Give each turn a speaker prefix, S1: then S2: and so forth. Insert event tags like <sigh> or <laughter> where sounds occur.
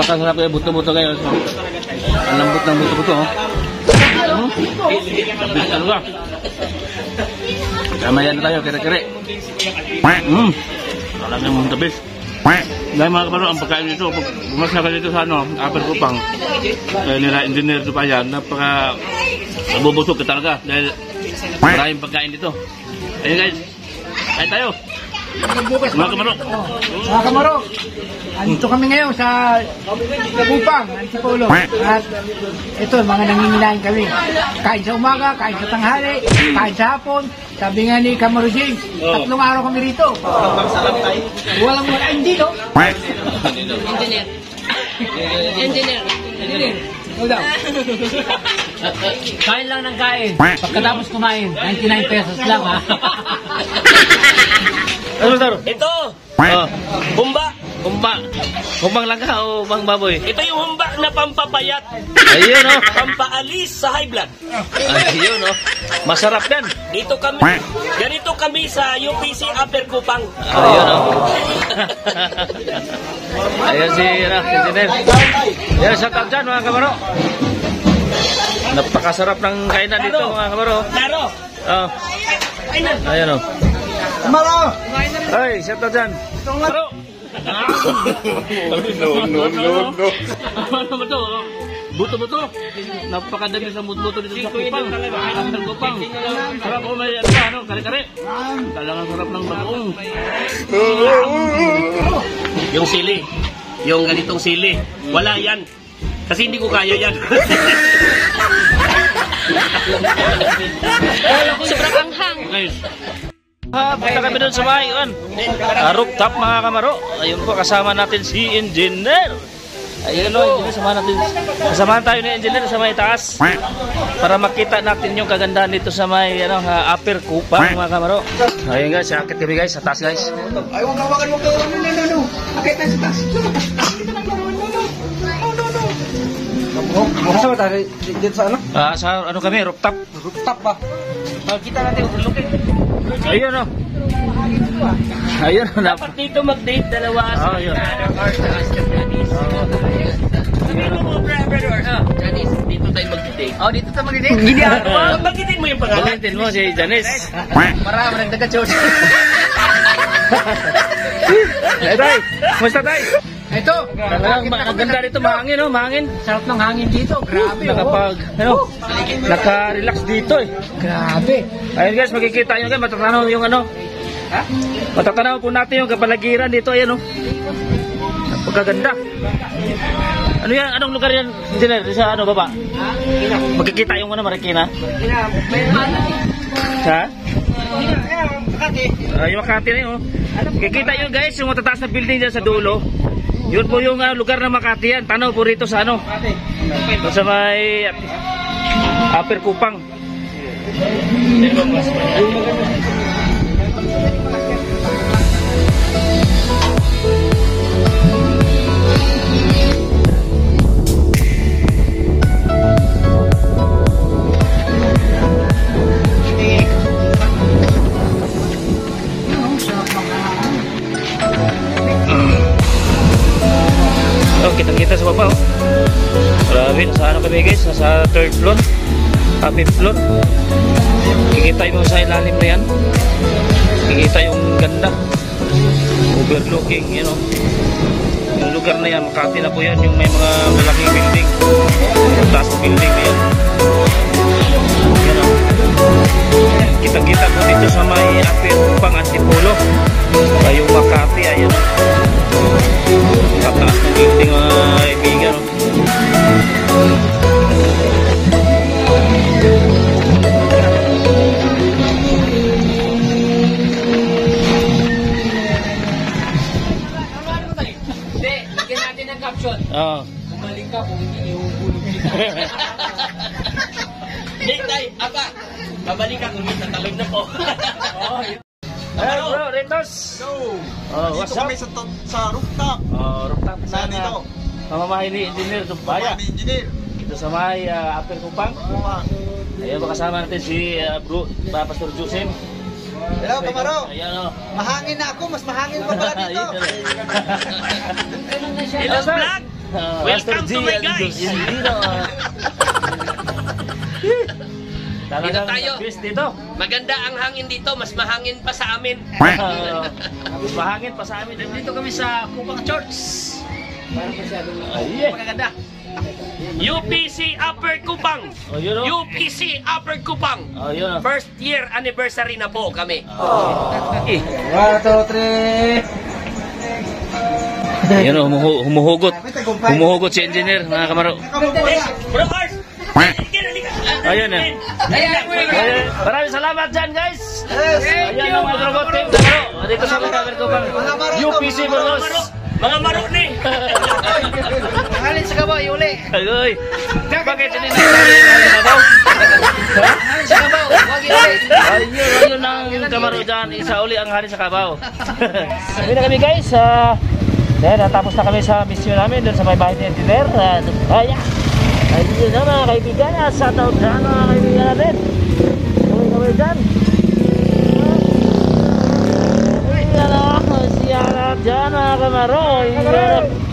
S1: Pakasarap yung buto-buto kayo. Ang lambot ng buto-buto. Oh. Hmm? Tapos ano ka? Kamayan na tayo, kere-kere. Hmm. Talagang tabis. Dahil mga kabaro, ang pagkain dito, pag bumasya ka dito sa ano, upper kupang, kaya nila engineer ito pa yan, napaka nabubusog ka talaga dahil maraming pagkain dito. Ayun guys, kain tayo. Mga kabaro.
S2: Mga kamaro, andito kami ngayon sa Kapupang, Antipolo. At ito, mga nangingilain kami. Kain sa umaga, kain sa tanghali, kain sa hapon. Sabi nga ni Kamaro James, tatlong araw kami rito. Walang wala, hindi no?
S3: Engineer. Engineer.
S2: Daw.
S4: Kain lang ng kain. Pagkatapos kumain, 99 pesos lang ha. <laughs>
S1: Ano taro?
S5: Ito,
S1: Oh,
S5: humba.
S1: kumba. Kumbang lang ka o bang baboy?
S5: Ito yung humba na pampapayat,
S1: Ayun oh.
S5: pampaalis sa high blood.
S1: Ayun oh. Masarap yan.
S5: Dito kami, ganito kami sa UPC Upper Kupang.
S1: Ayun oh. <laughs> Ayun si ano, engineer. Yan, shout out dyan mga kabaro. Napakasarap ng kainan dito mga kabaro.
S5: Laro,
S1: Oh, ayun oh.
S2: Kamaro!
S1: Ay, out dyan. Kabaro.
S6: No, no, no, no.
S1: Ano ba to? oh? Buto-buto. Napakadami sa buto dito sa kupang. Ang kupang. Sarap ko may ano, ano, kare-kare. Talagang sarap ng bagoong.
S5: yung sili, yung ganitong sili, wala yan. Kasi hindi ko kaya yan. <laughs>
S3: Sobrang anghang.
S1: Guys. Ah, punta kami doon sa may yun. Ah, rooftop mga kamaro. Ayun po kasama natin si engineer. Ayun o, engineer, sama natin. Kasamahan tayo ni engineer sa may taas. Para makita natin yung kagandahan dito sa may ano, ah, upper kupang mga kamaro. Ayun guys, akit kami guys, sa taas guys.
S2: Ay, huwag kayo. No, no, no, no. Akit tayo sa taas. No, no, Masa ba tayo dito sa ano?
S1: Ah, sa ano kami, rooftop.
S2: Rooftop ba?
S5: Kita natin overlooking.
S1: Ayun o. Ayun o. na-
S5: Dapat dito mag-date dalawa sa
S1: Oh, yun.
S5: Dito mo, brother. Ah, Janice, dito tayo mag-date.
S2: Oh, dito tayo mag-date.
S5: Hindi ako. Bagitin mo yung pangalan.
S1: Balitin mo si Janice.
S2: Marami nagtaga-church. <laughs>
S1: Eh, tay. Kumusta tay?
S2: Ito,
S1: Talagang maganda rito, mahangin oh, mahangin.
S2: Sarap ng hangin dito. Grabe, oh.
S1: Nakapag, ano, naka-relax dito eh.
S2: Grabe.
S1: Ayun guys, makikita nyo guys, matatanaw yung ano. Ha? Matatanaw po natin yung kapalagiran dito, ayan oh. Napakaganda. Ano yan? Anong lugar yan, engineer? Sa ano, baba? Magkikita yung ano, Marikina? Ha? Ah, yung Makati na yun. oh. Kikita yun guys, yung matataas na building dyan sa dulo. Yun po yung ah, lugar ng Makati yan. Tanaw po rito sa ano. Doon sa may Upper Kupang. Oh, kitang-kita sa baba oh. Grabe, sa ano kami guys? Sa third floor. Ah, fifth floor. Kikita yung sa ilalim na yan. Kikita yung ganda. Overlooking, you know. Yung lugar na yan, Makati na po yan. Yung may mga malaking building. Yung taas ng building na yan. Oh. Kitang-kita po dito sa may Apir Pang Antipolo. Yung Makati, ayan oh. Ng
S4: caption.
S1: Oo.
S4: Bumalik ka kung hindi ihuhulog kita. <laughs>
S5: Date tayo. Aba, babalik ako sa talog na po. <laughs>
S1: Ayan bro, Ritos. Oh, what's up?
S6: kami sa, sa rooftop.
S1: Oh, rooftop
S6: Saan
S1: na
S6: dito?
S1: Mamamahay ni Engineer Dumbaya.
S6: Kami engineer.
S1: Dito sa may uh, Upper Kupang.
S6: Kumang.
S1: Ayan, makasama natin si uh, bro, pa Pastor Joseph.
S6: Hello, Kamaro. Mahangin na ako. Mas mahangin pa pala dito. <laughs> <laughs>
S5: Hello, vlog. Welcome to my guys.
S1: Hindi <laughs> na. Talagang
S5: Dito tayo.
S1: dito.
S5: Maganda ang hangin dito, mas mahangin pa sa amin.
S1: Mas mahangin pa sa amin.
S4: Dito kami sa Kupang Church.
S1: Ay, eh.
S5: Maganda. UPC Upper Kupang.
S1: Oh, yun o.
S5: UPC Upper Kupang.
S1: Oh, yun o.
S5: First year anniversary na po kami.
S1: Eh.
S6: One, two, three.
S1: Yun o, humuhu- humuhugot. Humuhugot si engineer, mga kamaro.
S5: Bro, Ars!
S1: Ayun eh. Ayun. Maraming salamat dyan, guys. Ayan ang mga robot team. Kamaro. Dito sa mga kamaro UPC Burgos.
S5: Mga maro ni!
S2: Halin sa kabaw, uli.
S1: Agoy. Bakit hindi na Kabaw?
S2: Halin sa kabaw, wag uli.
S1: Ayun, ayun ang kamaro dyan. Isa uli ang hari sa kabaw. <laughs> Sabi na kami guys. Uh, dahil natapos na kami sa mission namin doon sa may bahay ni Engineer. Uh, ayan. Ayun na mga kaibigan. Uh, sa taon na mga kaibigan natin. Kami kami dyan. Na dyan mga.